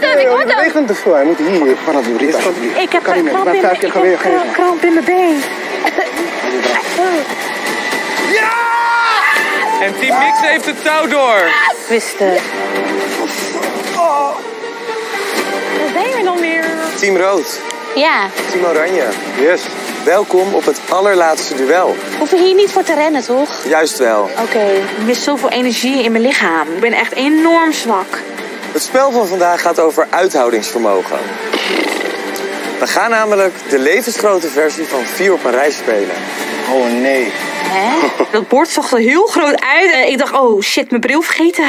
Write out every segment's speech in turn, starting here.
hem, ik hoor hem. Bewegend te veel. Hij moet hier. Ik heb Kan een niet meer. kramp in Blijf mijn ik heb kramp in mijn been. En Team Mix heeft het touw door. Ik wist het. Wat ben je nog meer? Team Rood, Ja, Team Oranje. Yes. Welkom op het allerlaatste duel. hoef je hier niet voor te rennen, toch? Juist wel. Oké. Ik mis zoveel energie in mijn lichaam. Ik ben echt enorm zwak. Het spel van vandaag gaat over uithoudingsvermogen. We gaan namelijk de levensgrote versie van vier op een rij spelen. Oh nee. Hè? Dat bord zag er heel groot uit. En ik dacht, oh shit, mijn bril vergeten.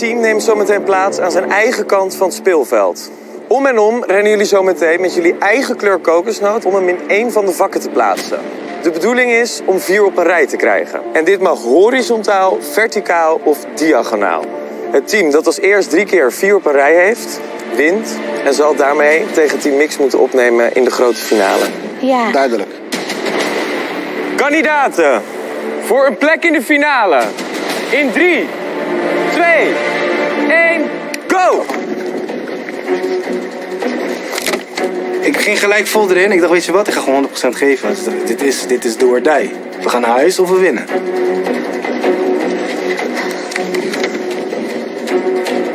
Team neemt zometeen plaats aan zijn eigen kant van het speelveld. Om en om rennen jullie zometeen met jullie eigen kleur kokosnoot om hem in één van de vakken te plaatsen. De bedoeling is om vier op een rij te krijgen. En dit mag horizontaal, verticaal of diagonaal. Het team dat als eerst drie keer vier op een rij heeft, wint en zal daarmee tegen Team Mix moeten opnemen in de grote finale. Ja. Duidelijk. Kandidaten voor een plek in de finale. In 3, 2, Ik ging gelijk vol erin. Ik dacht, weet je wat? Ik ga gewoon 100% geven. Dus Dit is, dit is do or die. We gaan naar huis of we winnen.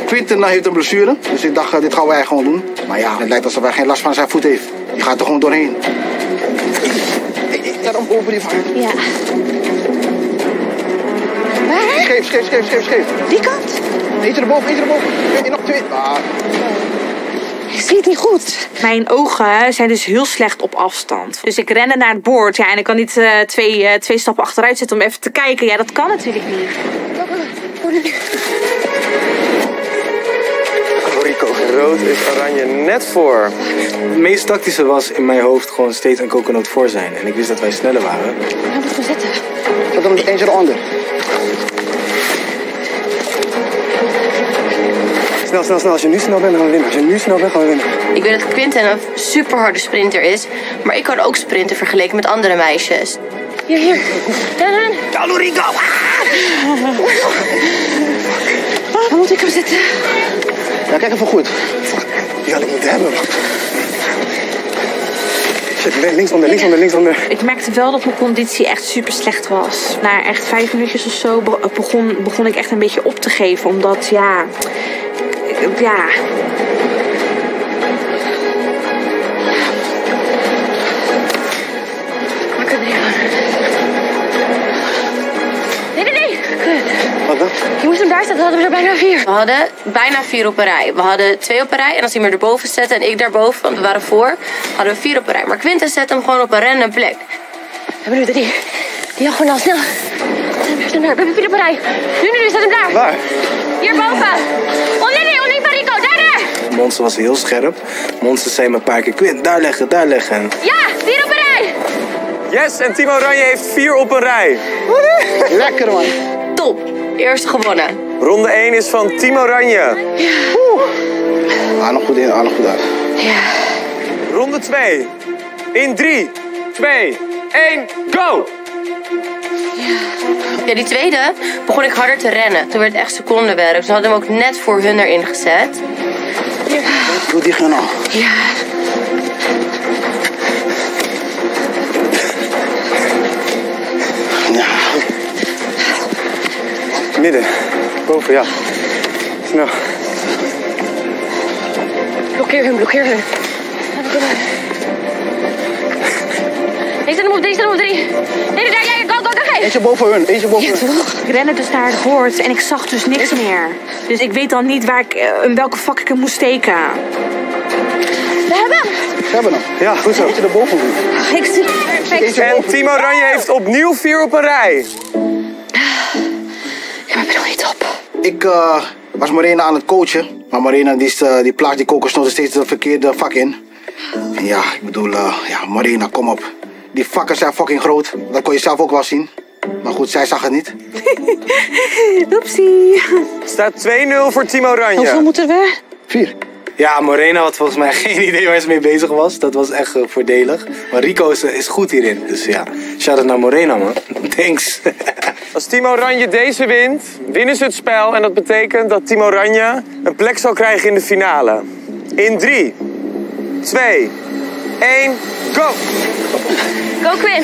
Quinten nou, heeft een blessure. Dus ik dacht, eh, dit gaan wij gewoon doen. Maar ja, het lijkt alsof hij geen last van zijn voet heeft. Die gaat er gewoon doorheen. Daarom boven die van. Ja. Waar? Scheef, scheef, scheef, scheef, scheef. Die kant? Eentje erboven, eentje erboven. Nog twee. Ah, zie het niet goed. Mijn ogen zijn dus heel slecht op afstand. Dus ik rende naar het bord. Ja, en ik kan niet eh, twee, eh, twee stappen achteruit zitten om even te kijken. Ja, dat kan natuurlijk niet. Rico, rood is oranje net voor. Het meest tactische was in mijn hoofd gewoon steeds een coconut voor zijn. En ik wist dat wij sneller waren. Waar moeten we zitten? Zet hem eentje eronder. Snel, snel, snel. Als je nu snel bent, gaan we winnen. Als je nu snel bent, gaan we winnen. Ik weet dat Quinten een superharde sprinter is, maar ik kan ook sprinten vergeleken met andere meisjes. Hier, hier. Ren, ren. Waar moet ik hem zitten? Ja, kijk even goed. Die had ik moeten hebben. Shit, linksonder, linksonder, linksonder. Ik merkte wel dat mijn conditie echt super slecht was. Na echt vijf minuutjes of zo be- begon, begon ik echt een beetje op te geven. Omdat, ja... Ja... Daar zetten, hadden we er bijna vier. We hadden bijna vier op een rij. We hadden twee op een rij en als hij me erboven zette en ik daarboven, want we waren voor, hadden we vier op een rij. Maar Quinten zette hem gewoon op een random plek. We hebben nu drie. Diagonaal, snel. Snel, snel, We hebben vier op een rij. Nu, nu, nu, zet hem daar. Waar? Hierboven. Oh, nee, nee, oh, nee, Parico, daar, daar. Monster was heel scherp. Monster zei me een paar keer, Quint, daar leggen, daar leggen. Ja, vier op een rij. Yes, en Team Oranje heeft vier op een rij. Lekker, man. Top. Eerste gewonnen. Ronde 1 is van Team Oranje. Ja. Oeh. Goed in, aardig goed uit. Ja. Ronde 2. In 3, 2, 1, go! Ja. ja, die tweede begon ik harder te rennen. Toen werd het echt secondenwerk. Ze hadden hem ook net voor hun erin gezet. Ja. Doe die gaan al. Ja. midden. Boven, ja. Snel. Blokkeer hun, blokkeer hun. Deze hem op, deze hem op drie. Nee, daar, jij, go, go, go. Eentje boven hun, eentje boven hun. Ik rende dus naar het bord en ik zag dus niks meer. Dus ik weet dan niet waar ik, eh, in welke vak ik hem moest steken. We hebben hem. We hebben hem. Ja, goed zo. Eentje erboven. Ik zie perfect. En. Team Oranje heeft opnieuw vier op een rij. Ja, maar ik ben nog niet op. Ik eh, was Marina aan het coachen. Maar Marina die, is, eh, die plaatst die kokosnoten steeds het verkeerde vak in. En ja, ik bedoel, eh, ja, Marina, kom op. Die vakken zijn fucking groot. Dat kon je zelf ook wel zien. Maar goed, zij zag het niet. Oepsie. Het staat 2-0 voor Team Oranje. moeten we? Vier. Ja, Morena had volgens mij geen idee waar ze mee bezig was. Dat was echt eh, voordelig. Maar Rico is, is goed hierin. Dus ja, shout-out naar Morena, man. Thanks. Als Team Oranje deze wint, winnen ze het spel. En dat betekent dat Team Oranje een plek zal krijgen in de finale. In 3, 2, 1, go! Go, Quinn.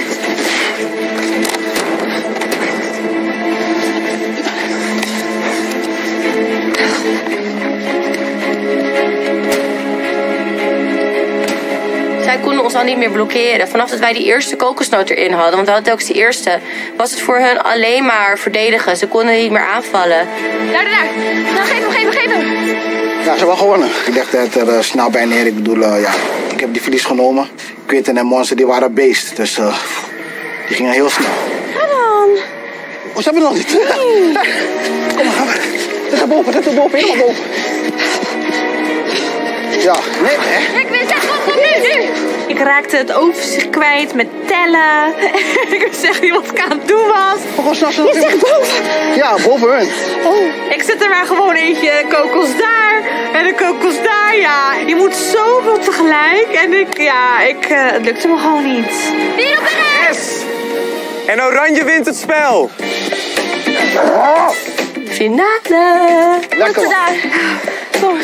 Zij konden ons al niet meer blokkeren. Vanaf dat wij die eerste kokosnoot erin hadden, want we hadden telkens die eerste, was het voor hun alleen maar verdedigen. Ze konden niet meer aanvallen. Daar, daar, daar. Nou, geef hem, geef hem, geef hem. Ja, ze hebben gewonnen. Ik legde het er eh, snel bij neer. Ik bedoel, eh, ja, ik heb die verlies genomen. Quinten en Monster, die waren beest. Dus eh, die gingen heel snel. Ga dan. Oh, ze hebben het nog niet. Kom maar, gaan we. Dit boven, dit boven, helemaal boven. Ja, nee, hè? Ik ben zeg, kom, kom nu, nu. Ik raakte het overzicht kwijt met tellen. ik wist echt niet wat ik aan het doen was. Oh, snel. Je zegt boven. Ja, boven hun. Ik zit er maar gewoon eentje kokos daar en een kokos daar. Ja, je moet zoveel tegelijk. En ik, ja, ik, eh, het lukte me gewoon niet. Yes! En Oranje wint het spel. Finale! Lekker. Daar. Kom.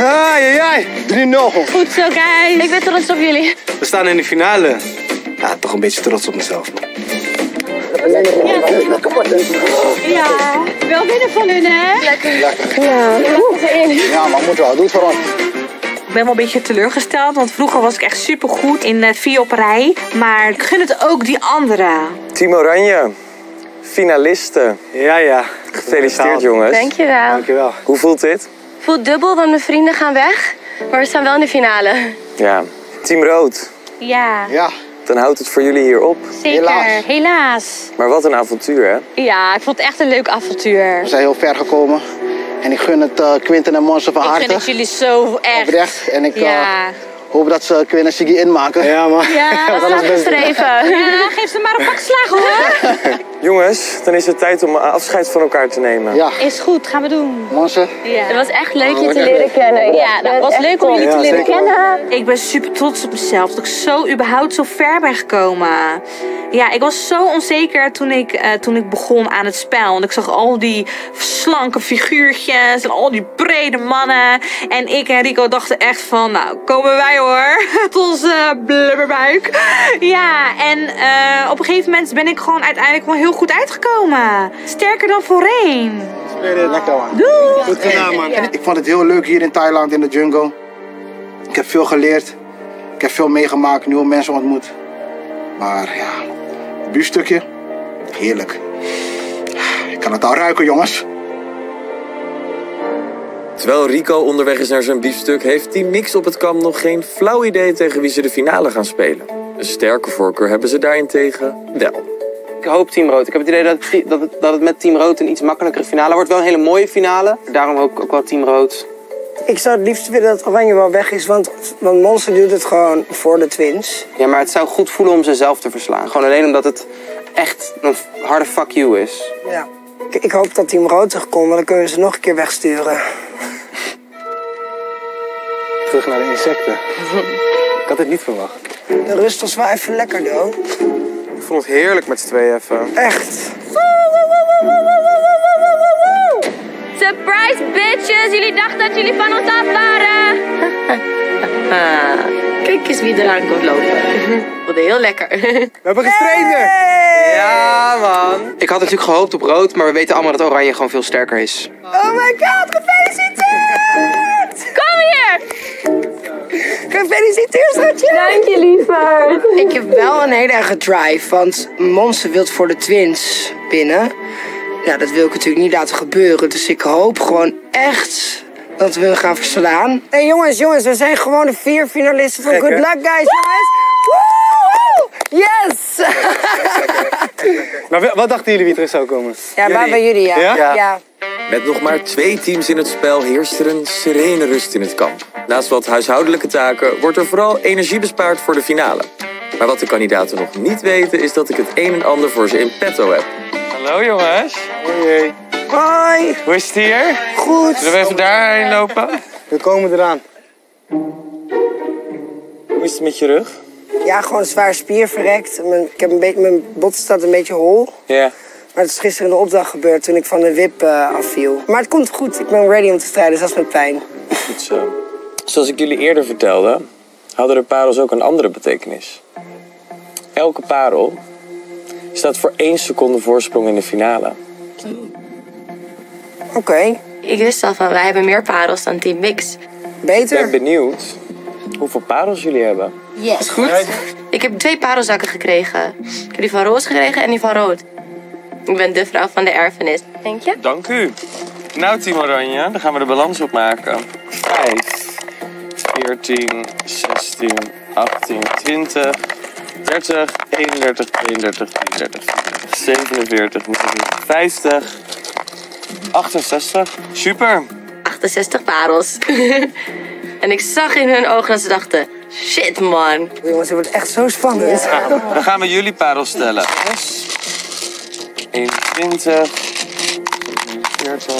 Ai, ai, ai. 3-0. Goed zo, guys. Ik ben trots op jullie. We staan in de finale. Ja, toch een beetje trots op mezelf, man. Ja, wel winnen van hun, hè? Ja, maar moet wel. Doe het voor ons. Ik ben wel een beetje teleurgesteld, want vroeger was ik echt supergoed in het vier op rij. Maar ik gun het ook die anderen. Team Oranje, finalisten. Ja, ja. Gefeliciteerd jongens. Dankjewel. Dankjewel. Hoe voelt dit? Voelt dubbel, want mijn vrienden gaan weg. Maar we staan wel in de finale. Ja. Team Rood, Ja, Ja, dan houdt het voor jullie hier op. zeker. Helaas. Helaas. Maar wat een avontuur hè? Ja, ik vond het echt een leuk avontuur. we zijn heel ver gekomen. En ik gun het eh Quinten en Monster van Ik harte. gun het jullie zo echt. Oprecht. En ik eh, hoop dat ze Quinn en Siggy inmaken. Ja, man. Ja, Dat is afgeschreven. Ja, geef ze maar een pak slagen hoor. Jongens, dan is het tijd om afscheid van elkaar te nemen. Ja, Is goed, gaan we doen. Monster. Het was echt leuk je te leren kennen. Ja, dat was leuk om jullie Ja, te leren kennen. Ik ben super trots op mezelf dat ik zo überhaupt zo ver ben gekomen. Ja, ik was zo onzeker toen ik, eh, toen ik begon aan het spel. Want ik zag al die slanke figuurtjes en al die brede mannen. En ik en Rico dachten echt van, nou, komen wij hoor. Met onze blubberbuik. Ja, en eh, op een gegeven moment ben ik gewoon uiteindelijk wel heel goed uitgekomen. Sterker dan voorheen. Lekker man. Goed gedaan man. Ik vond het heel leuk hier in Thailand in de jungle. Ik heb veel geleerd. Ik heb veel meegemaakt, nieuwe mensen ontmoet. Maar ja, het buurstukje, heerlijk. Ik kan het al ruiken jongens. Terwijl Rico onderweg is naar zijn biefstuk, heeft Team Mix op het kamp nog geen flauw idee tegen wie ze de finale gaan spelen. Een sterke voorkeur hebben ze daarentegen wel. Ik hoop Team Rood. Ik heb het idee dat het, dat het, dat het met Team Rood een iets makkelijkere finale wordt. Wel een hele mooie finale. Daarom hoop ik ook wel Team Rood. Ik zou het liefst willen dat Oranje wel weg is, want, want Monster doet het gewoon voor de Twins. Ja, maar het zou goed voelen om ze zelf te verslaan. Gewoon alleen omdat het echt een harde fuck you is. Ja. Ik, ik hoop dat Team Rood terugkomt, want dan kunnen we ze nog een keer wegsturen. Terug naar de insecten. Ik had het niet verwacht. De rust was wel even lekker, though. Ik vond het heerlijk met z'n tweeën even. Echt. Surprise, bitches. Jullie dachten dat jullie van ons af waren. Kijk eens wie eraan komt lopen. Wat heel lekker. We hebben gestreden! Ja, man. Ik had natuurlijk gehoopt op rood, maar we weten allemaal dat oranje gewoon veel sterker is. Oh my god, gefeliciteerd! Kom hier! Gefeliciteerd, schatje! Dank je, lieverd. Ik heb wel een hele erge drive, want Monster wil voor de twins binnen. Ja, dat wil ik natuurlijk niet laten gebeuren, dus ik hoop gewoon echt dat we hun gaan verslaan. Hé hey, jongens, jongens, we zijn gewoon de vier finalisten van Good Luck Guys, jongens! Yes! Maar wa- wat dachten jullie wie terug zou komen? Ja, waar bij jullie, ja. Ja? ja. Met nog maar twee teams in het spel heerst er een serene rust in het kamp. Naast wat huishoudelijke taken wordt er vooral energie bespaard voor de finale. Maar wat de kandidaten nog niet weten is dat ik het een en ander voor ze in petto heb. Hallo jongens. Hoi. Hoi, Hoe is het hier? goed. Zullen we even daarheen lopen? We komen eraan. Hoe is het met je rug? Ja, gewoon zwaar spier verrekt. Mijn, ik heb een beetje, mijn bot staat een beetje hol. Ja. Maar het is gisteren in de opdracht gebeurd toen ik van de wip eh, afviel. Maar het komt goed. Ik ben ready om te strijden, dus dat is met pijn. Goed zo. Zoals ik jullie eerder vertelde, hadden de parels ook een andere betekenis. Elke parel staat voor één seconde voorsprong in de finale. Oké, Ik wist al van, wij hebben meer parels dan Team Mix. Ik ben beter. benieuwd hoeveel parels jullie hebben. Yes. Goed. Ik heb twee parelzakken gekregen. Ik heb die van roze gekregen en die van rood. Ik ben de vrouw van de erfenis. Denk je? Dank u. Nou, Team Oranje, dan gaan we de balans opmaken. 5, 14, 16, 18, 20, 30, 31, 32, 33, 47, 49, 50, 68. Super. 68 parels. en ik zag in hun ogen dat ze dachten... Shit, man. Jongens, het wordt echt zo spannend. Dan gaan we jullie parels stellen. 21, 40,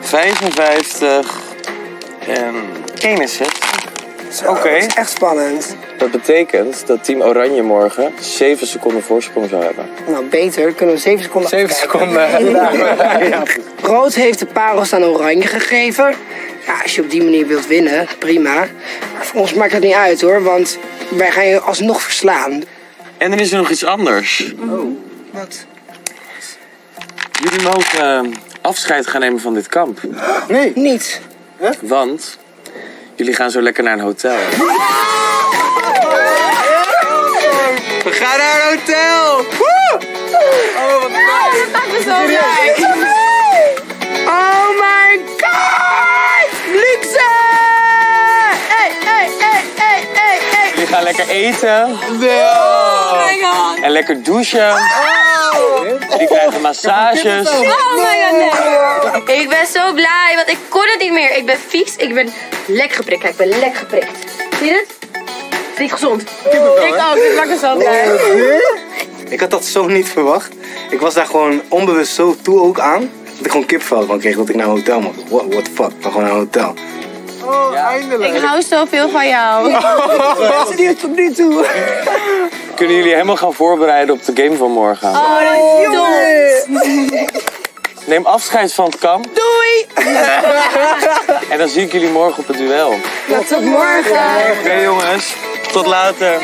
55 en 61. Zo, Oké. Het is echt spannend. Dat betekent dat Team Oranje morgen 7 seconden voorsprong zou hebben. Nou, beter. Kunnen we 7 seconden 7 afkijken. seconden. Rood heeft de parels aan oranje gegeven. Ja, als je op die manier wilt winnen, prima. Maar voor ons maakt dat niet uit hoor, want wij gaan je alsnog verslaan. En er is er nog iets anders. Wat? Jullie mogen eh, afscheid gaan nemen van dit kamp. Nee. Niet. Want jullie gaan zo lekker naar een hotel. We gaan naar een hotel! Oh, wat Oh Eten. Oh my god. En lekker douchen. Jullie krijgen massages. Oh my god, nee. Ik ben zo blij, want ik kon het niet meer. Ik ben vies, ik ben lek geprikt. Kijk, ik ben lek geprikt. Zie je het? Het is niet gezond. Ik ook, ik maak er zo blij. Ik had dat zo niet verwacht. Ik was daar gewoon onbewust zo toe ook aan. Dat ik gewoon kipvel van kreeg dat ik naar een hotel mocht. What, what the fuck? Ik ga gewoon naar een hotel. Ik hou zoveel van jou. Mensen die het tot nu toe. Kunnen jullie helemaal gaan voorbereiden op de game van morgen? Oh, Neem afscheid van het kamp. Doei! En dan zie ik jullie morgen op het duel. Tot morgen. Oké jongens, tot later.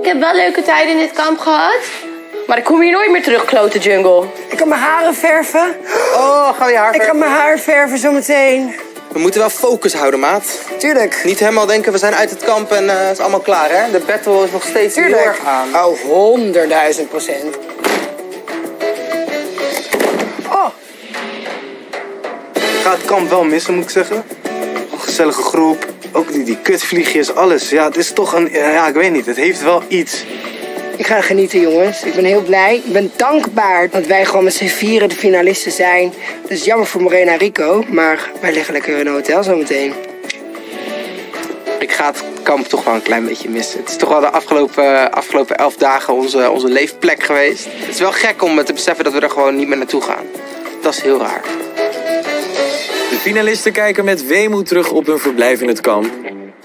Ik heb wel leuke tijden in dit kamp gehad. Maar ik kom hier nooit meer terug, klote jungle. Ik kan mijn haren verven. Oh, ga je haar Ik kan mijn haar verven zometeen. We moeten wel focus houden, maat. Tuurlijk. Niet helemaal denken, we zijn uit het kamp en eh, het is allemaal klaar, hè? De battle is nog steeds Tuurlijk. doorgaan. Oh, honderdduizend procent. Oh, Ik ga het kamp wel missen, moet ik zeggen. Een gezellige groep. Ook die, die kutvliegjes, alles. Ja, het is toch een... Ja, ik weet niet. Het heeft wel iets. Ik ga genieten, jongens. Ik ben heel blij. Ik ben dankbaar dat wij gewoon met z'n vieren de finalisten zijn. Het is jammer voor Morena en Rico, maar wij liggen lekker in een hotel zometeen. Ik ga het kamp toch wel een klein beetje missen. Het is toch wel de afgelopen, afgelopen elf dagen onze, onze leefplek geweest. Het is wel gek om te beseffen dat we er gewoon niet meer naartoe gaan. Dat is heel raar. De finalisten kijken met weemoed terug op hun verblijf in het kamp.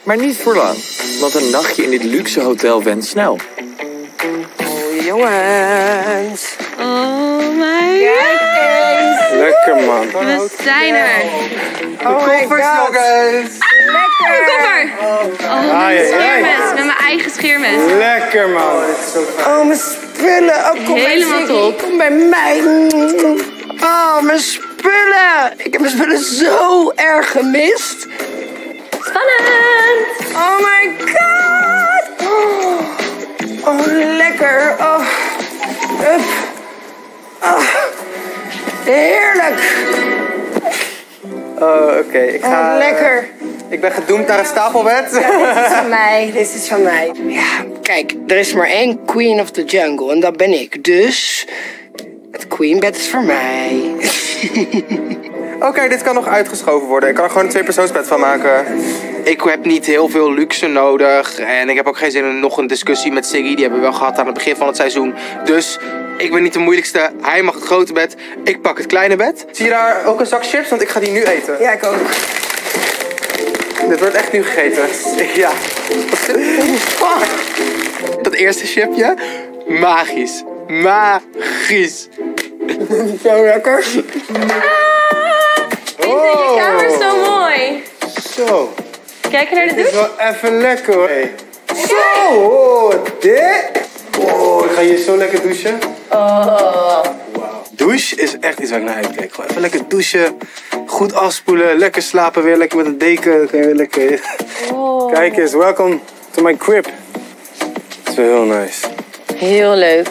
Maar niet voor lang, want een nachtje in dit luxe hotel went snel. Oh, jongens. Oh my Kijk Lekker man. We zijn er. Oh my god. Kom maar. Oh, ai, mijn scheermes. Met mijn eigen scheermes. Lekker man. Oh, mijn spullen. Oh, kom Helemaal bij top. Kom bij mij. Oh, mijn spullen. Ik heb mijn spullen zo erg gemist. Spannend. Oh my god. Oh, oh lekker. Oh. Hup. Oh. Heerlijk. Oh, oké. Ik Oh, ga... lekker. Ik ben gedoemd naar een stapelbed. Dit is van mij. Dit is van mij. Ja, kijk. Er is maar één queen of the jungle. En dat ben ik. Dus... Het queenbed is voor mij. Oké, dit kan nog uitgeschoven worden. Ik kan er gewoon een tweepersoonsbed van maken. Ik heb niet heel veel luxe nodig. En ik heb ook geen zin in nog een discussie met Siggy. Die hebben we wel gehad aan het begin van het seizoen. Dus ik ben niet de moeilijkste. Hij mag het grote bed. Ik pak het kleine bed. Zie je daar ook een zak chips? Want ik ga die nu eten. Ja, ik ook. Dit wordt echt nu gegeten. Ja. Dat eerste chipje. Magisch. Magisch. Zo lekker. De kamer is zo mooi. Zo. Kijk naar de Dit is douche. wel even lekker hoor. Hey. Zo, oh, dit. Oh, ik ga hier zo lekker douchen. Oh. Douche is echt iets waar ik naar uitkijk. Gewoon even lekker douchen, goed afspoelen, lekker slapen weer, lekker met een deken. Dan je weer lekker... Kijk eens, welkom to my crib. Het is wel heel nice. Heel leuk.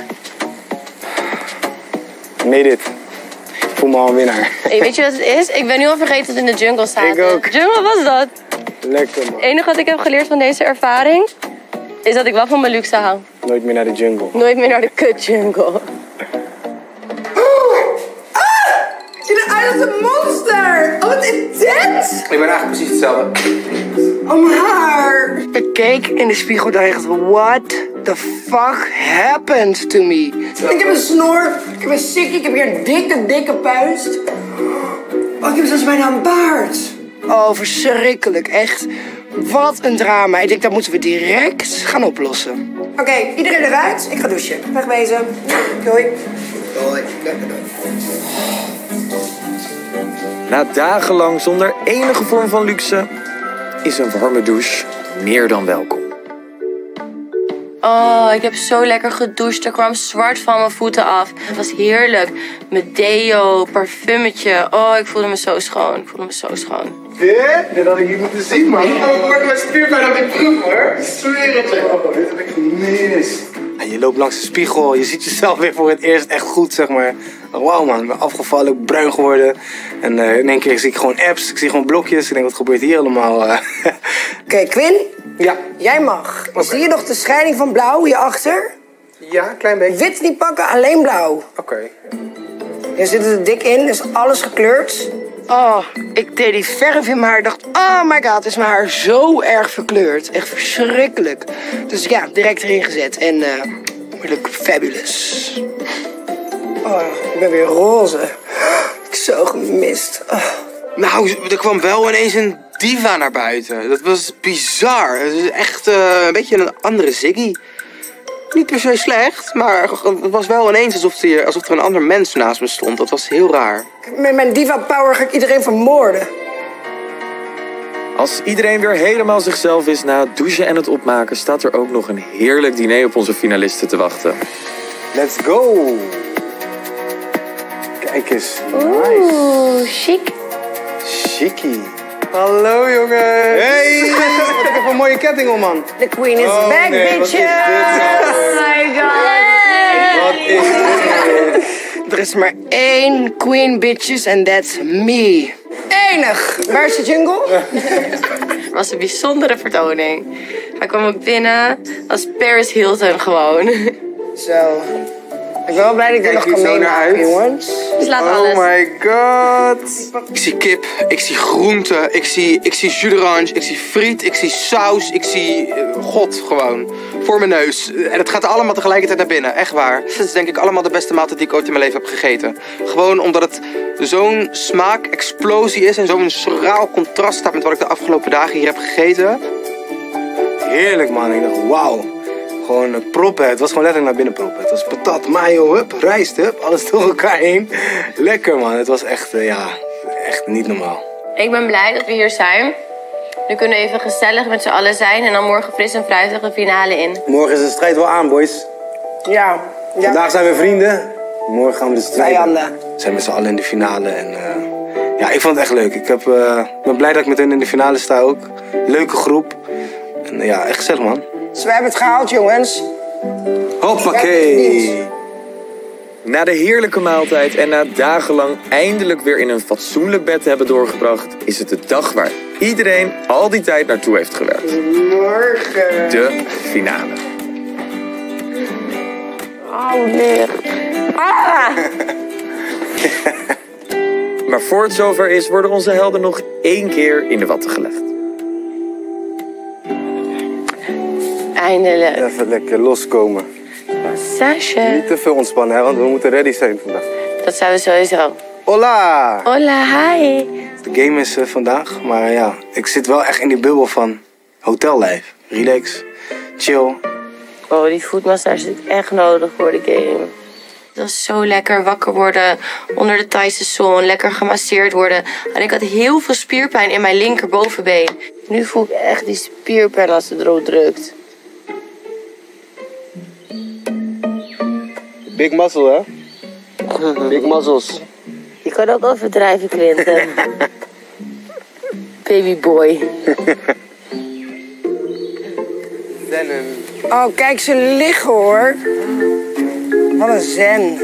Made it. Voel me al een winnaar. Hey, weet je wat het is? Ik ben nu al vergeten dat we in de jungle staat. Ik ook. Jungle was dat. Lekker man. Het enige wat ik heb geleerd van deze ervaring... is dat ik wel van mijn luxe hou. Nooit meer naar de jungle. Nooit meer naar de kut jungle. Ziet eruit als een monster. Oh, wat intens. Ik ben eigenlijk precies hetzelfde. Oh, mijn haar. Ik keek in de spiegel en dacht, what the fuck happened to me? Ik heb een snor, ik heb een sikkie, ik heb hier een dikke, dikke puist. Oh, ik heb zelfs bijna een baard. Oh, verschrikkelijk, echt. Wat een drama. Ik denk, dat moeten we direct gaan oplossen. Oké, iedereen eruit. Ik ga douchen. Wegwezen. Doei. Doei. Na dagenlang zonder enige vorm van luxe is een warme douche meer dan welkom. Oh, ik heb zo lekker gedoucht. Er kwam zwart van mijn voeten af. Het was heerlijk. Met deo, parfumetje. Oh, ik voelde me zo schoon. Ik voelde me zo schoon. Dit? Dit had ik niet moeten zien, man. Oh, maar mijn spierpijn had ik proef, hoor. Ik zweer het je. Oh, dit heb ik gemist. En je loopt langs de spiegel, je ziet jezelf weer voor het eerst echt goed, zeg maar. Wauw man, ik ben afgevallen, bruin geworden. En eh, in één keer zie ik gewoon apps, ik zie gewoon blokjes. Ik denk, wat gebeurt hier allemaal? eh? Oké, Quinn, ja, jij mag. Zie je nog de scheiding van blauw hierachter? Ja, een klein beetje. Wit niet pakken, alleen blauw. Oké. Je zit er dik in, dus alles gekleurd. Oh, ik deed die verf in mijn haar. Ik dacht, oh my god, is mijn haar zo erg verkleurd. Echt verschrikkelijk. Dus ja, direct erin gezet. En eh we look fabulous. Oh, ik ben weer roze. Ik heb zo gemist. Oh. Nou, er kwam wel ineens een diva naar buiten. Dat was bizar. Het is echt eh, een beetje een andere Ziggy. Niet per se slecht, maar het was wel ineens alsof er, alsof er een ander mens naast me stond. Dat was heel raar. Met mijn diva power ga ik iedereen vermoorden. Als iedereen weer helemaal zichzelf is na het douchen en het opmaken, staat er ook nog een heerlijk diner op onze finalisten te wachten. let's go. Kijk eens, nice. Oeh, chic. Chickie. Hallo jongens. Hey, wat heb een mooie ketting om, man. The queen is Oh, back, nee, wat is bitches. nou? my god. Wat is dit? Er is maar één queen, bitches, en that's me. Enig. Waar is de jungle? Het was een bijzondere vertoning. Hij kwam ook binnen als Paris Hilton gewoon. Zo. Ik ben wel blij dat ik dit nog kan hier zo naar meemaken, jongens. Slaat Oh alles. my god. Ik zie kip, ik zie groenten, ik zie, ik zie jus d'orange, ik zie friet, ik zie saus, ik zie eh, god gewoon. Voor mijn neus. En het gaat allemaal tegelijkertijd naar binnen, echt waar. Het is denk ik allemaal de beste maaltijd die ik ooit in mijn leven heb gegeten. Gewoon omdat het zo'n smaakexplosie is en zo'n schraal contrast staat met wat ik de afgelopen dagen hier heb gegeten. Heerlijk, man. Ik dacht, wauw. Gewoon een proppen. Het was gewoon letterlijk naar binnen proppen. Het was patat, mayo, hup, rijst, hup. Alles door elkaar heen. Lekker man. Het was echt, eh, ja, echt niet normaal. Ik ben blij dat we hier zijn. Nu kunnen we even gezellig met z'n allen zijn en dan morgen fris en fruitig de finale in. Morgen is de strijd wel aan, boys. Ja. ja. Vandaag zijn we vrienden. Morgen gaan we de strijd. Vijanden. We zijn met z'n allen in de finale. En eh, ja, ik vond het echt leuk. Ik heb, eh, ben blij dat ik met hen in de finale sta ook. Leuke groep. En ja, echt gezellig man. Dus we hebben het gehaald, jongens. Hoppakee. Na de heerlijke maaltijd en na dagenlang eindelijk weer in een fatsoenlijk bed te hebben doorgebracht, is het de dag waar iedereen al die tijd naartoe heeft gewerkt. Morgen. De finale. Oh, licht. Ah! Maar voor het zover is, worden onze helden nog één keer in de watten gelegd. Eindelijk. Even lekker loskomen. Massage. Niet te veel ontspannen, hè, want we moeten ready zijn vandaag. Dat zijn we sowieso. Hola! Hola, hi. De game is eh, vandaag, maar ja, ik zit wel echt in die bubbel van hotellijf. Relax, chill. Oh, die voetmassage is echt nodig voor de game. Dat was zo lekker wakker worden onder de Thaise zon, lekker gemasseerd worden. En ik had heel veel spierpijn in mijn linkerbovenbeen. Nu voel ik echt die spierpijn als het erop drukt. Big muscle, hè? Big muscles. Je kan ook overdrijven, Clinton. Babyboy. Oh, kijk ze liggen hoor. Wat een zen.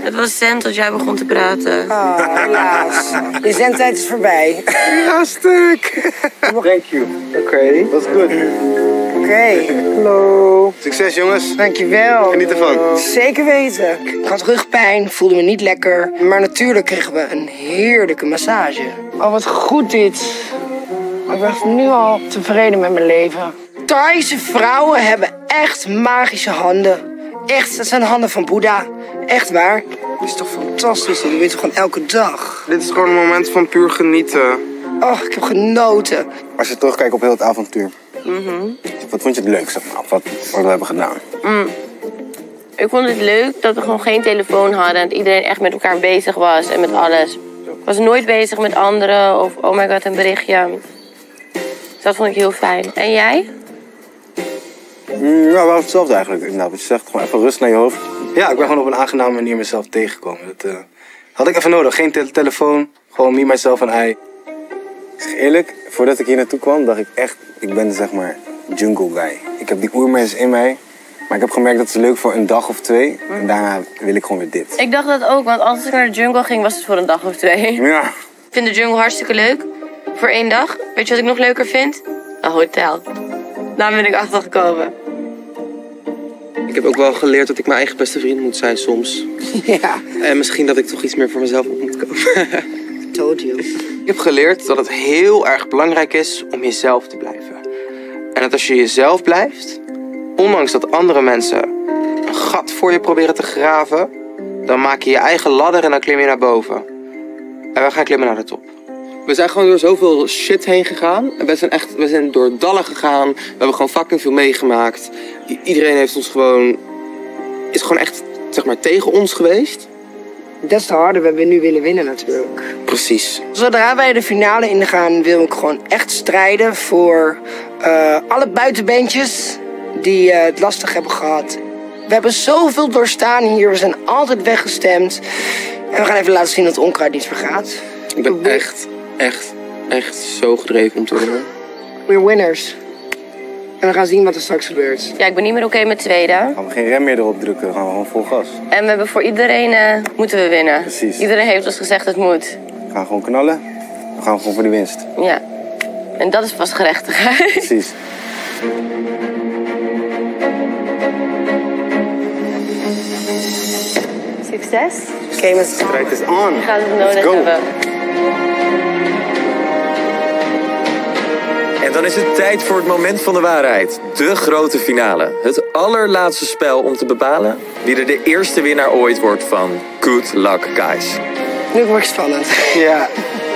Het was zen tot jij begon te praten. Oh, helaas. Je zendtijd is voorbij. Ja, stuk. Thank you. Oké, dat is goed. Oké, Hallo. Succes, jongens. dankjewel. Geniet ervan. Zeker weten. Ik had rugpijn, voelde me niet lekker. Maar natuurlijk kregen we een heerlijke massage. Oh, wat goed dit. Ik ben nu al tevreden met mijn leven. Thaise vrouwen hebben echt magische handen. Echt, dat zijn de handen van Boeddha. Echt waar. Dat is toch fantastisch. Dat doe je toch gewoon elke dag. Dit is gewoon een moment van puur genieten. Oh, ik heb genoten. Als je terugkijkt op heel het avontuur. Wat vond je het leukste van wat, wat we hebben gedaan? Ik vond het leuk dat we gewoon geen telefoon hadden. En dat iedereen echt met elkaar bezig was en met alles. Ik was nooit bezig met anderen of oh my god, een berichtje. Dus dat vond ik heel fijn. En jij? Mm, ja, wel hetzelfde eigenlijk. Nou, je zegt gewoon even rust naar je hoofd. Ja, ik ben gewoon op een aangename manier mezelf tegengekomen. Dat eh, had ik even nodig. Geen te- telefoon, gewoon me, myself en I. Ik zeg eerlijk, voordat ik hier naartoe kwam, dacht ik echt, ik ben zeg maar jungle guy. Ik heb die oermens in mij, maar ik heb gemerkt dat is leuk voor een dag of twee. En daarna wil ik gewoon weer dit. Ik dacht dat ook, want als ik naar de jungle ging, was het voor een dag of twee. Ja, Ik vind de jungle hartstikke leuk. Voor één dag. Weet je wat ik nog leuker vind? Een hotel. Daar ben ik achter gekomen. Ik heb ook wel geleerd dat ik mijn eigen beste vriend moet zijn soms. Ja, En misschien dat ik toch iets meer voor mezelf op moet komen. told you. Ik heb geleerd dat het heel erg belangrijk is om jezelf te blijven. En dat als je jezelf blijft, ondanks dat andere mensen een gat voor je proberen te graven, dan maak je je eigen ladder en dan klim je naar boven. En wij gaan klimmen naar de top. We zijn gewoon door zoveel shit heen gegaan. En we zijn echt, we zijn door dallen gegaan. We hebben gewoon fucking veel meegemaakt. I- iedereen heeft ons gewoon, is gewoon echt, zeg maar, tegen ons geweest. Dat is de harde we nu willen winnen natuurlijk. Precies. Zodra wij de finale ingaan, wil ik gewoon echt strijden voor eh, alle buitenbeentjes die eh, het lastig hebben gehad. We hebben zoveel doorstaan hier, we zijn altijd weggestemd. En we gaan even laten zien dat onkruid niet vergaat. Ik ben echt, echt, echt zo gedreven om te winnen. We're winners. En we gaan zien wat er straks gebeurt. Ja, ik ben niet meer oké met tweede. gaan we geen rem meer erop drukken, dan gaan we gewoon vol gas. En we hebben voor iedereen eh, moeten we winnen. Precies. Iedereen heeft ons gezegd het moet. We gaan gewoon knallen, we gaan gewoon voor de winst. Ja. En dat is pas gerechtigheid. Precies. Succes. Oké, met Strijd is on. Je gaat het nodig go. hebben. Dan is het tijd voor het moment van de waarheid. De grote finale. Het allerlaatste spel om te bepalen wie er de eerste winnaar ooit wordt van Good Luck Guys. Nu wordt het spannend. Ja,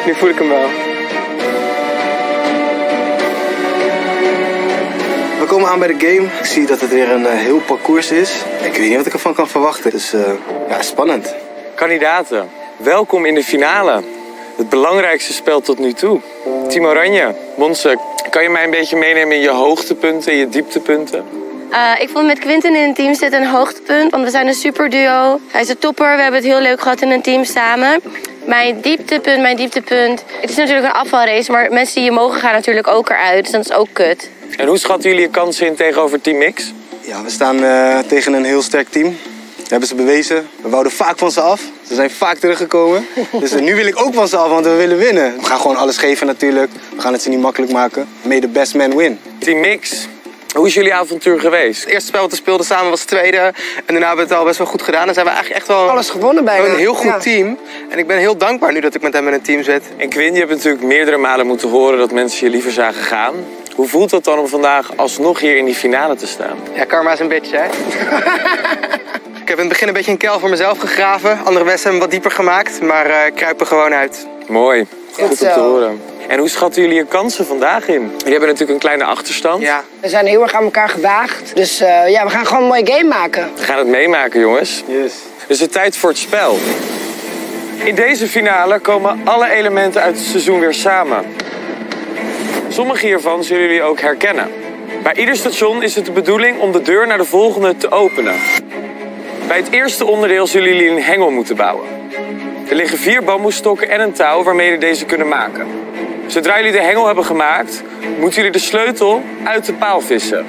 nu voel ik hem wel. We komen aan bij de game. Ik zie dat het weer een eh, heel parcours is. Ik weet niet wat ik ervan kan verwachten. Dus eh, ja, spannend. Kandidaten, welkom in de finale. Het belangrijkste spel tot nu toe. Team Oranje, Monse, kan je mij een beetje meenemen in je hoogtepunten en je dieptepunten? Eh, ik vond met Quinten in een team zitten een hoogtepunt. Want we zijn een super duo. Hij is een topper. We hebben het heel leuk gehad in een team samen. Mijn dieptepunt, mijn dieptepunt. Het is natuurlijk een afvalrace, maar mensen die hier mogen gaan natuurlijk ook eruit. Dus dat is ook kut. En hoe schatten jullie je kansen in tegenover Team X? Ja, we staan eh, tegen een heel sterk team. Dat hebben ze bewezen. We wouden vaak van ze af. Ze zijn vaak teruggekomen. dus eh, nu wil ik ook van ze af, want we willen winnen. We gaan gewoon alles geven natuurlijk. We gaan het ze niet makkelijk maken. May the best man win. Team X, hoe is jullie avontuur geweest? Het eerste spel dat we speelden samen was het tweede. En daarna hebben we het al best wel goed gedaan. En zijn we eigenlijk echt wel Alles gewonnen bijna. een heel goed Ja. team. En ik ben heel dankbaar nu dat ik met hem in een team zit. En Quinn, je hebt natuurlijk meerdere malen moeten horen dat mensen je liever zagen gaan. Hoe voelt het dan om vandaag alsnog hier in die finale te staan? Ja, karma is een bitch, hè? ik heb in het begin een beetje een kuil voor mezelf gegraven. Andere mensen hebben hem wat dieper gemaakt. Maar eh, ik kruip er gewoon uit. Mooi, goed om te horen. En hoe schatten jullie je kansen vandaag in? Jullie hebben natuurlijk een kleine achterstand. Ja, We zijn heel erg aan elkaar gewaagd. Dus eh, ja, we gaan gewoon een mooie game maken. We gaan het meemaken, jongens. Yes. Dus het tijd voor het spel. In deze finale komen alle elementen uit het seizoen weer samen. Sommige hiervan zullen jullie ook herkennen. Bij ieder station is het de bedoeling om de deur naar de volgende te openen. Bij het eerste onderdeel zullen jullie een hengel moeten bouwen. Er liggen vier bamboestokken en een touw waarmee jullie deze kunnen maken. Zodra jullie de hengel hebben gemaakt, moeten jullie de sleutel uit de paal vissen.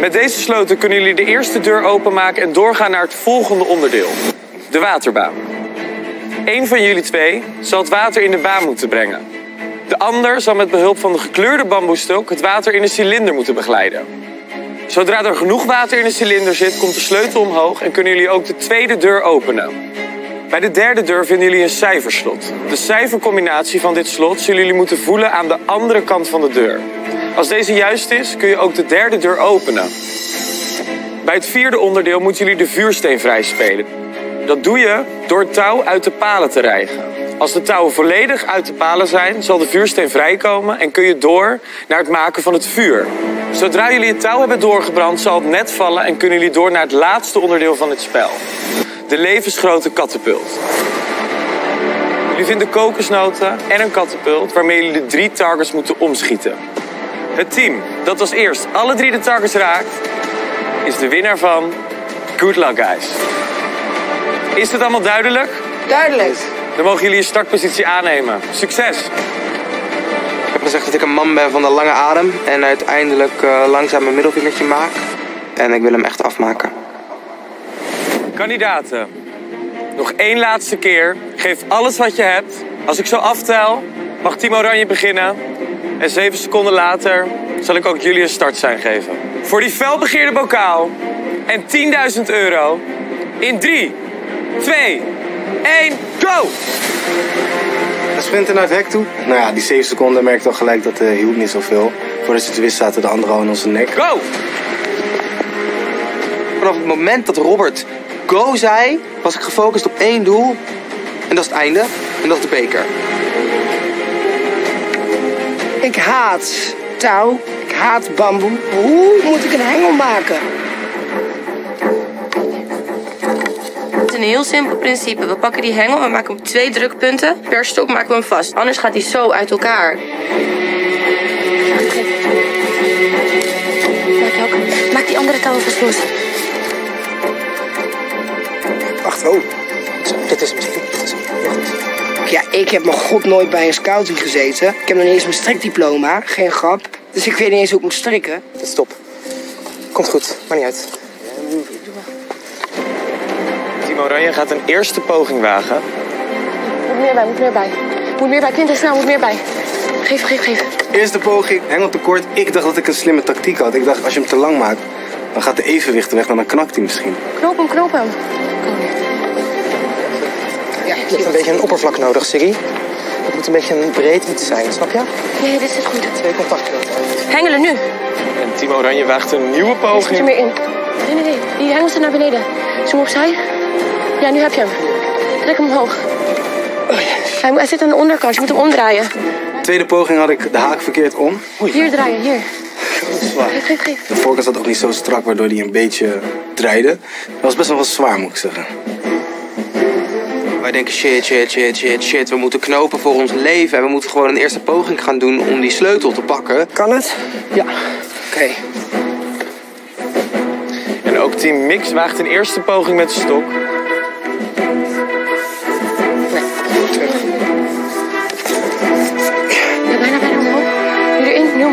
Met deze sleutel kunnen jullie de eerste deur openmaken en doorgaan naar het volgende onderdeel. De waterbaan. Eén van jullie twee zal het water in de baan moeten brengen. De ander zal met behulp van de gekleurde bamboestok het water in een cilinder moeten begeleiden. Zodra er genoeg water in de cilinder zit, komt de sleutel omhoog en kunnen jullie ook de tweede deur openen. Bij de derde deur vinden jullie een cijferslot. De cijfercombinatie van dit slot zullen jullie moeten voelen aan de andere kant van de deur. Als deze juist is, kun je ook de derde deur openen. Bij het vierde onderdeel moeten jullie de vuursteen vrijspelen. Dat doe je door touw uit de palen te rijgen. Als de touwen volledig uit de palen zijn, zal de vuursteen vrijkomen en kun je door naar het maken van het vuur. Zodra jullie het touw hebben doorgebrand, zal het net vallen en kunnen jullie door naar het laatste onderdeel van het spel. De levensgrote katapult. Jullie vinden kokosnoten en een katapult waarmee jullie de drie targets moeten omschieten. Het team dat als eerst alle drie de targets raakt, is de winnaar van Good Luck Guys. Is het allemaal duidelijk? Duidelijk. Dan mogen jullie je startpositie aannemen. Succes! ik heb gezegd dat ik een man ben van de lange adem. En uiteindelijk eh, langzaam een middelvingertje maak. En ik wil hem echt afmaken. Kandidaten, nog één laatste keer. Geef alles wat je hebt. Als ik zo aftel, mag Team Oranje beginnen. En zeven seconden later zal ik ook jullie een startsein geven. Voor die felbegeerde bokaal en 10.000 euro in 3, 2, 1, go! We sprinten naar het hek toe. Nou ja, die 7 seconden merkte al gelijk dat uh, hield niet zoveel. Voordat ze het wist zaten de anderen al in onze nek. Go! Vanaf het moment dat Robert go zei, was ik gefocust op één doel. En dat is het einde. En dat is de beker. Ik haat touw. Ik haat bamboe. Hoe moet ik een hengel maken? Een heel simpel principe. We pakken die hengel en maken hem op twee drukpunten. Per stok maken we hem vast. Anders gaat hij zo uit elkaar. Maak die andere touwen vast los. Wacht, oh. Dit is hem. Dit is hem. Heel goed. Ja, ik heb mijn god nooit bij een scouting gezeten. Ik heb nog niet eens mijn strikdiploma. Geen grap. Dus ik weet niet eens hoe ik moet strikken. Stop. Komt goed. Maar niet uit. Oranje gaat een eerste poging wagen. Moet meer bij, moet meer bij. Moet meer bij, Quinten, snel, moet meer bij. Geef, geef, geef. Eerste poging, hengel tekort. Ik dacht dat ik een slimme tactiek had. Ik dacht, als je hem te lang maakt, dan gaat de evenwicht weg. en Dan knakt hij misschien. Knoop hem, knoop hem. Kom hier. Ja, Je hebt een beetje een oppervlak nodig, Siggy. Het moet een beetje een breed iets zijn, snap je? Nee, dit zit goed. Twee contactpunten. Hengelen nu. En Team Oranje waagt een nieuwe Zit er poging. meer in. Nee, nee, nee. Die hengel zit naar beneden. Zoom opzij. Ja, nu heb je hem. Trek hem omhoog. Hij, hij zit aan de onderkant. Je moet hem omdraaien. Tweede poging had ik de haak verkeerd om. Hier draaien, hier. zwaar. Geef, geef, geef. De voorkant zat ook niet zo strak, waardoor die een beetje draaide. Dat was best wel wel zwaar, moet ik zeggen. Wij denken shit, shit, shit, shit, shit. We moeten knopen voor ons leven. En we moeten gewoon een eerste poging gaan doen om die sleutel te pakken. Kan het? Ja. Oké. En ook Team Mix waagt een eerste poging met de stok.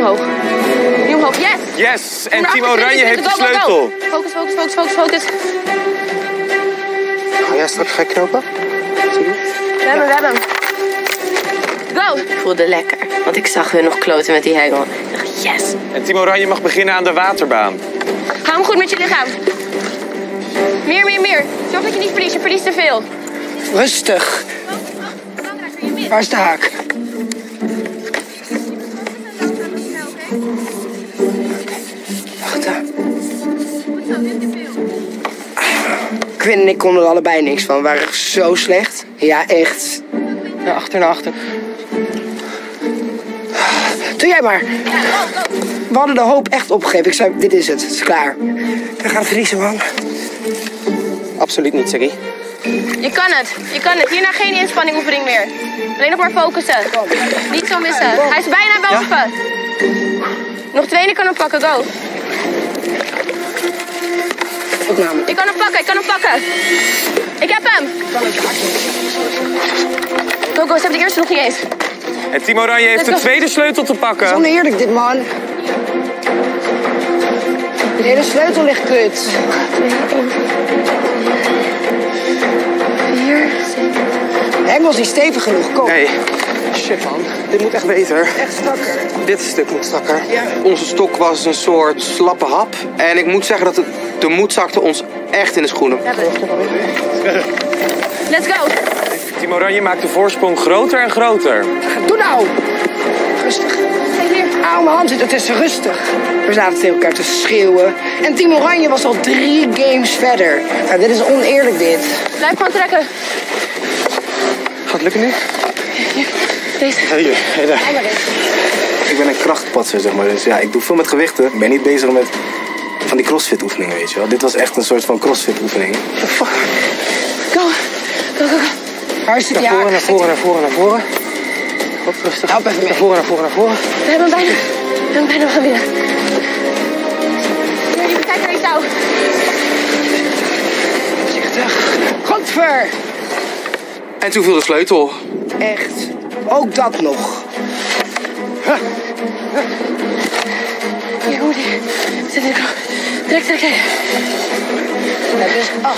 Omhoog. Nu omhoog, yes! Yes! En Team 28, Oranje heeft de go, go, go. sleutel. Focus, focus, focus, focus, focus. Ga jij straks gaan knopen? We hebben hem, we hebben hem. Go! Ik voelde lekker, want ik zag hun nog kloten met die hengel. Ik dacht, yes. En Team Oranje mag beginnen aan de waterbaan. Hou hem goed met je lichaam. Meer, meer, meer. Zorg dat je niet verliest, je verliest te veel. Rustig. Waar is de haak? Quinn en ik konden er allebei niks van. We waren zo slecht. Ja, echt. Naar achter, naar achter. Doe jij maar. We hadden de hoop echt opgegeven. Ik zei, dit is het. Het is klaar. We gaan verliezen, man. Absoluut niet, Siggy. Je kan het, je kan het. Hierna geen inspanningoefening meer. Alleen nog maar focussen. Niet zo missen. Hij is bijna boven. Nog twee en ik kan hem pakken, go. Opname. Ik kan hem pakken, ik kan hem pakken. Ik heb hem. Go, go, ze hebben de eerste nog niet eens. En Team Oranje heeft de tweede sleutel te Het pakken. is oneerlijk, dit, man. De hele sleutel ligt kut. Vier, zeven. De hengel is niet stevig genoeg. Kom. Nee. Shit, man. Dit moet echt beter. Echt strakker. Dit stuk moet strakker. Onze stok was een soort slappe hap. En ik moet zeggen dat het, de moed zakte ons echt in de schoenen. Let's go. Team Oranje maakt de voorsprong groter en groter. Doe nou. Rustig. Mijn hand zit ertussen. Rustig. We zaten tegen elkaar te schreeuwen. En Team Oranje was al drie games verder. Ja, dit is oneerlijk, dit. Blijf gewoon trekken. Gaat het lukken nu? Deze. Hey, hey, daar. Ik ben een krachtpatser, zeg maar. Dus ja, ik doe veel met gewichten. Ik ben niet bezig met van die crossfit oefeningen, weet je wel. Dit was echt een soort van crossfit oefening. Go. Go, go, go. Waar zit die Naar voren, naar voren, naar voren, naar voren. Goed, rustig. Help even mee. Naar voren, naar voren, naar voren. We hebben hem bijna. We hebben hem bijna, gaan winnen. Hier, lieve, kijk naar die touw. Voorzichtig. Godver. En toen viel de sleutel. Echt. Ook dat nog. Hier, hoe die. Zit in de knop. Trek, trek, trek. Is af.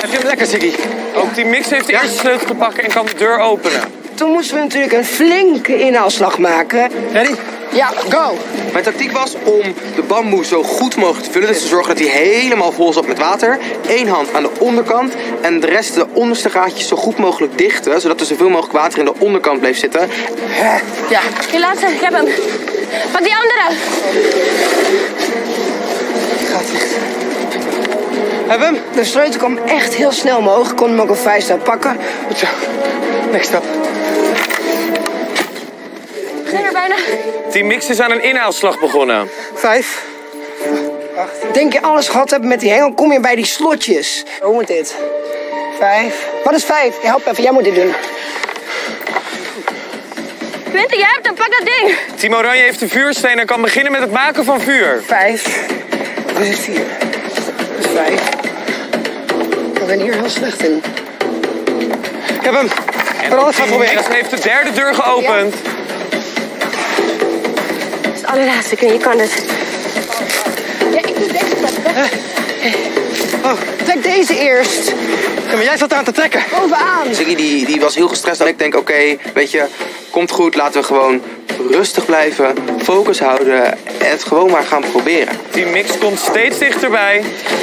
Heb je hem lekker, Siggy? Ook Team Mix heeft de eerste sleutel te pakken en kan de deur openen. Toen moesten we natuurlijk een flinke inhaalslag maken. Ready? Ja, go. Mijn tactiek was om de bamboe zo goed mogelijk te vullen. Dus te zorgen dat hij helemaal vol zat met water. Eén hand aan de onderkant. En de rest de onderste gaatjes zo goed mogelijk dichten. Zodat er zoveel mogelijk water in de onderkant bleef zitten. Ja. Die laatste, ik heb hem. Pak die andere. Hebben hem? De sleutel kwam echt heel snel omhoog. Ik kon hem ook op vijf staan pakken. Goed zo. Next stap. We zijn er bijna. Team Mix is aan een inhaalslag begonnen. Vijf. Denk je alles gehad hebben met die hengel, kom je bij die slotjes. Hoe moet dit? Vijf. Wat is vijf? Help even, jij moet dit doen. Quinten, jij hebt hem. Pak dat ding. Team Oranje heeft de vuursteen en kan beginnen met het maken van vuur. Vijf. Wat is het vier? Dat is vijf. Ik ben hier heel slecht in. Ik heb hem. En alles gaat proberen. Heeft de derde deur geopend. Allerlaatste, Quinn. Je kan het. Ja, ik doe deze kant. Oh, Trek deze eerst. ja, maar jij zat aan te trekken. Bovenaan. Ziggy die, die was heel gestrest. En ik denk, oké, weet je, komt goed. Laten we gewoon rustig blijven. Focus houden. En het gewoon maar gaan proberen. Team Mix komt steeds dichterbij.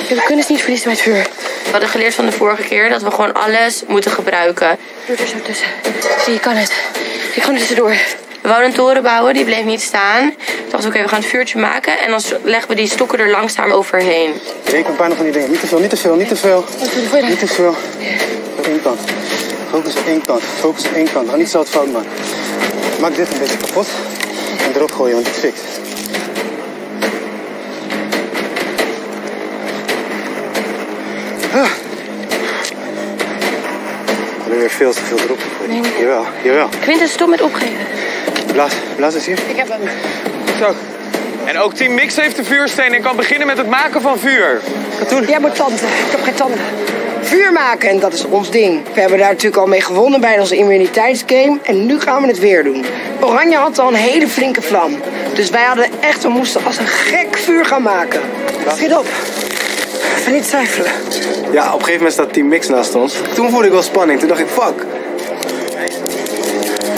We kunnen het niet verliezen met vuur. We hadden geleerd van de vorige keer dat we gewoon alles moeten gebruiken. Doe er zo tussen. Zie, je kan het. Ik ga er tussendoor. We wouden een toren bouwen, die bleef niet staan. Toen dachten we, oké, we gaan een vuurtje maken. En dan leggen we die stokken er langzaam overheen. Ik ben bijna van die dingen. Niet te veel, niet te veel, niet te veel. Niet te veel. De kant. Focus op één kant. Focus op één kant. Ga niet zo het fout maken. Maak dit een beetje kapot. En erop gooien, want het fikt. Ah. Ik heb weer veel te veel erop gegooid. Nee, nee. Jawel, jawel. Quinten, stop met opgeven. Blaas, blaas eens hier. Ik heb hem. Zo. En ook Team Mix heeft de vuursteen en kan beginnen met het maken van vuur. Katoen. Jij moet tanden. Ik heb geen tanden. Vuur maken, en dat is ons ding. We hebben daar natuurlijk al mee gewonnen bij onze immuniteitsgame. En nu gaan we het weer doen. Oranje had al een hele flinke vlam. Dus wij hadden echt, we moesten als een gek vuur gaan maken. Schiet op. Even niet twijfelen. Ja, op een gegeven moment staat Team Mix naast ons. Toen voelde ik wel spanning. Toen dacht ik, fuck.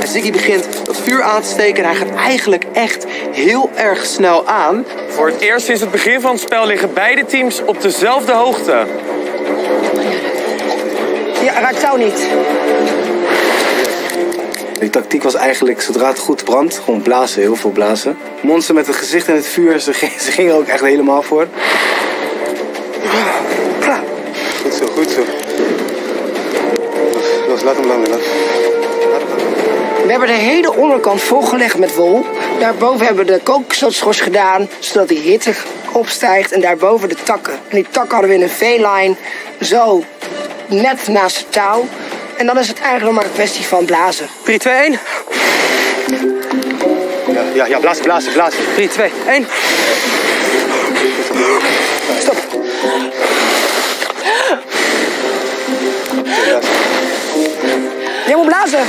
En Ziggy begint het vuur aan te steken en hij gaat eigenlijk echt heel erg snel aan. Voor het eerst sinds het begin van het spel liggen beide teams op dezelfde hoogte. Ja, raakt touw niet. Die tactiek was eigenlijk, zodra het goed brandt, gewoon blazen, heel veel blazen. Monster met het gezicht in het vuur, ze, ging- ze gingen ook echt helemaal voor. Goed zo, goed zo. Los, los laat hem langer, los. Laat. We hebben de hele onderkant volgelegd met wol. Daarboven hebben we de kokosnotschors gedaan, zodat die hitte opstijgt. En daarboven de takken. En die takken hadden we in een V-line, zo net naast het touw. En dan is het eigenlijk nog maar een kwestie van blazen. 3, 2, 1. Ja, ja, ja, blazen, blazen, blazen. 3, 2, 1. Stop. Jij moet blazen.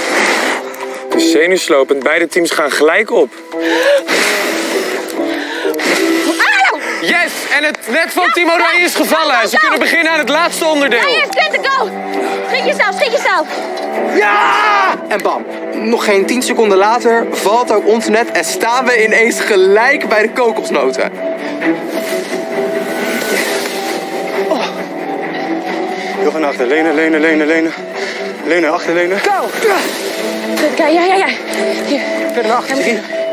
Zenuwslopend. Beide teams gaan gelijk op. Yes! En het net van Team Oranje is gevallen. Ze kunnen beginnen aan het laatste onderdeel. Quinten, go! Schiet jezelf, schiet jezelf. En bam. Nog geen 10 seconden later valt ook ons net en staan we ineens gelijk bij de kokosnoten. Heel gaan achter. Lenen, lenen, lenen, lenen. Lenen, achter, lenen. Go. Kijk, ja, ja, ja. Hier. Verder naar achter.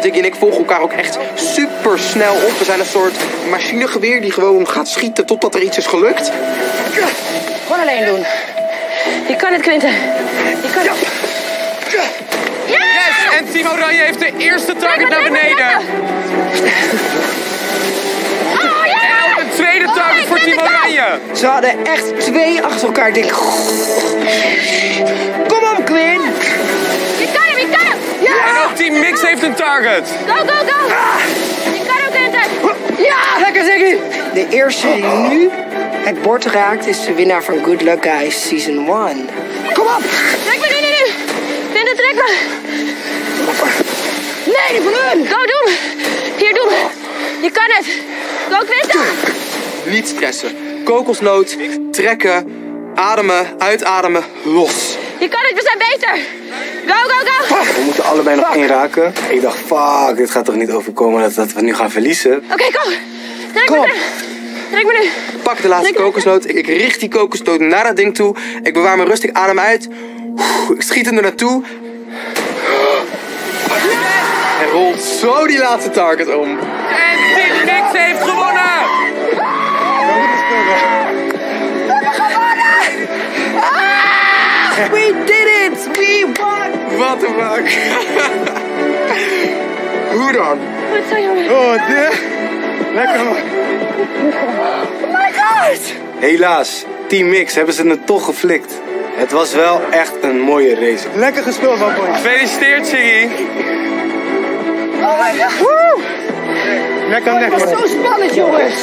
Dick en ik volgen elkaar ook echt super snel op. We zijn een soort machinegeweer die gewoon gaat schieten totdat er iets is gelukt. Gewoon alleen doen. Je kan het, Quinten. Je kan het. Yes! En Team Oranje heeft de eerste target naar beneden. Oh, ja! En de tweede target Oh, voor Team ben de Oranje. Ze hadden echt twee achter elkaar. Ik denk, kom op, Quinn. Je kan hem, je kan hem. En ook Team Mix heeft een target. Go, go, go. Je kan hem, Quinten. Ja, lekker Ziggy. De eerste die nu het bord raakt is de winnaar van Good Luck Guys Season 1. Kom op. Trek me nu, nu, nu. Quinten, trek me. Nee, van hun. Go, doen. Hier, doen. Je kan het. Go, Quinten. Niet stressen. Kokosnoot, trekken, ademen, uitademen, los. Je kan het, we zijn beter. Go, go, go. We moeten allebei nog één raken. Ik dacht, fuck, dit gaat toch niet overkomen dat, dat we nu gaan verliezen. Oké, kom. Trek Kom. Trek me nu. Pak de laatste kokosnoot. Ik richt die kokosnoot naar dat ding toe. Ik bewaar me rustig, adem uit. Ik schiet hem er naartoe. En rolt zo die laatste target om. En Team Mix heeft gewonnen. We Wat fuck. Hoe dan? Goed zo, jongen. Oh, dit. Lekker man. Oh my god. Helaas, Team Mix hebben ze het toch geflikt. Het was wel echt een mooie race. Lekker gespeeld van Boy. Gefeliciteerd, Siggy. Oh my god. Nek aan nek Het was man. zo spannend, jongens.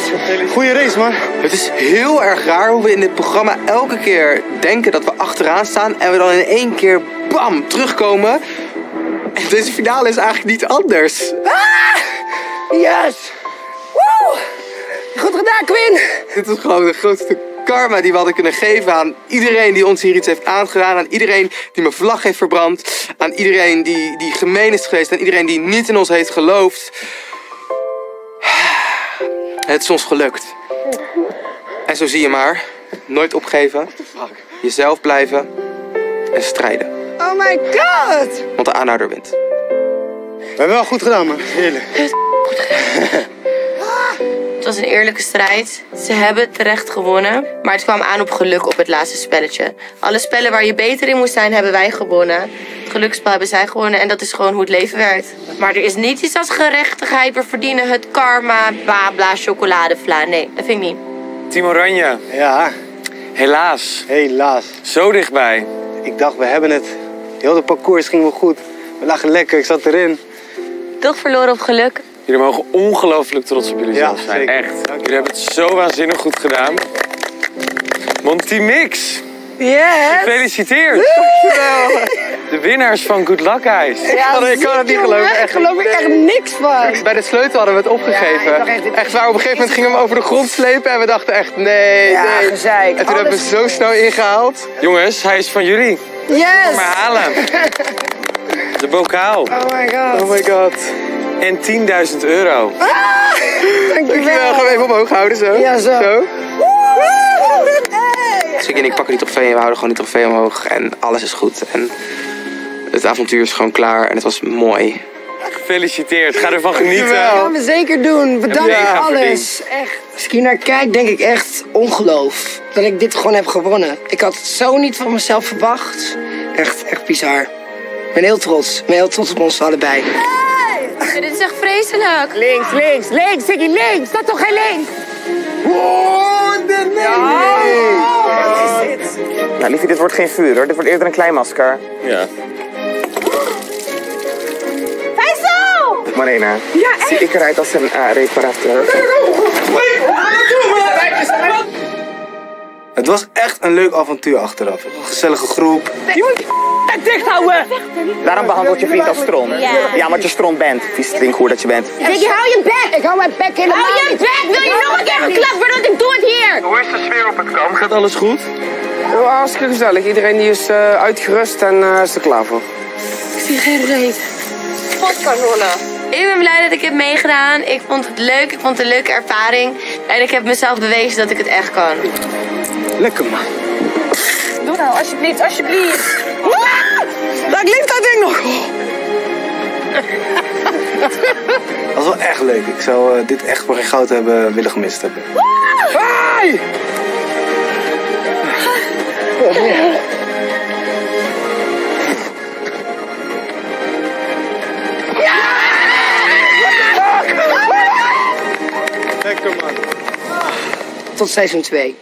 Goeie race man. Het is heel erg raar hoe we in dit programma elke keer denken dat we achteraan staan. En we dan in één keer bam terugkomen. En deze finale is eigenlijk niet anders. Yes. Woe. Goed gedaan, Quinn. Dit is gewoon de grootste karma die we hadden kunnen geven aan iedereen die ons hier iets heeft aangedaan. Aan iedereen die mijn vlag heeft verbrand. Aan iedereen die, die gemeen is geweest. Aan iedereen die niet in ons heeft geloofd. Het is ons gelukt. En zo zie je maar. Nooit opgeven. Jezelf blijven. En strijden. Oh my god. Want de aanhouder wint. We hebben wel goed gedaan man. Heerlijk. Het was een eerlijke strijd. Ze hebben terecht gewonnen. Maar het kwam aan op geluk op het laatste spelletje. Alle spellen waar je beter in moest zijn, hebben wij gewonnen. Het geluksspel hebben zij gewonnen. En dat is gewoon hoe het leven werkt. Maar er is niet iets als gerechtigheid. We verdienen het karma, bla bla, chocoladevla. Nee, dat vind ik niet. Team Oranje, Ja, helaas. helaas. Zo dichtbij. Ik dacht, we hebben het. Heel de parcours ging wel goed. We lagen lekker, ik zat erin. Toch verloren op geluk. Jullie mogen ongelooflijk trots op jullie Ja, zelf zijn. zeker. Echt. Jullie hebben het zo waanzinnig goed gedaan. Monty Mix, Yes! gefeliciteerd. De winnaars van Good Luck Guys. Ja, ik kan het niet geloven. Daar Echt. geloof ik echt niks van. Bij de sleutel hadden we het opgegeven. Ja, ik echt, waar, op een gegeven moment gingen we hem over de grond slepen en we dachten echt, nee, Ja, nee. gezeik. En toen hebben we zo snel ingehaald. Jongens, hij is van jullie. Yes! Maar halen. De bokaal. Oh my god. Oh my god. En 10.000 euro. Dankjewel. Gaan we even omhoog houden zo. Ja, zo. Siggy en ik pakken die trofee en we houden gewoon die trofee omhoog. En alles is goed. En het avontuur is gewoon klaar en het was mooi. Gefeliciteerd. Ga ervan Dat genieten. gaan we zeker doen. Bedankt voor alles. Echt. Als ik hier naar kijk, denk ik echt ongeloof. Dat ik dit gewoon heb gewonnen. Ik had het zo niet van mezelf verwacht. Echt, echt bizar. Ik ben heel trots. Ik ben heel trots op ons allebei. dit is echt vreselijk. Links, links, links, Siggy, links. Dat toch geen links? Nou, liefje, dit wordt geen vuur hoor. Dit wordt eerder een klein masker. Ja. Marina, zie ik eruit als een uh, reparateur? Het was echt een leuk avontuur achteraf. Een gezellige groep. Dicht houden! Daarom behandelt je vriend als stront. Ja, omdat je stront bent. Vies stinkhoer dat je bent. Siggy, hou je bek! Ik hou mijn bek helemaal Hou je bek! Wil je nog een keer geklapt worden? Ik doe het hier! Hoe is de sfeer op het kamp? Gaat alles goed? Hartstikke gezellig. Iedereen die is eh, uitgerust en eh, is er klaar voor. Ik zie geen reet. Godkanonnen. Ik ben blij dat ik heb meegedaan. Ik vond het leuk. Ik vond het een leuke ervaring. En ik heb mezelf bewezen dat ik het echt kan. Lekker man. Doe nou, alsjeblieft, alsjeblieft. Daar klinkt dat ding nog. Dat was wel echt leuk. Ik zou eh, dit echt voor geen goud hebben willen gemist hebben. Hey! Lekker man. Tot seizoen 2.